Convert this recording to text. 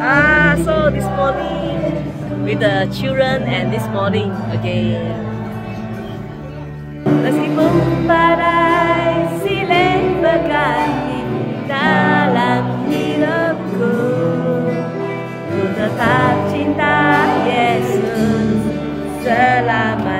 Ah, so this morning with the children and this morning again. Meskipun badai silih berganti dalam hidupku, ku tetap cinta Yesus selama.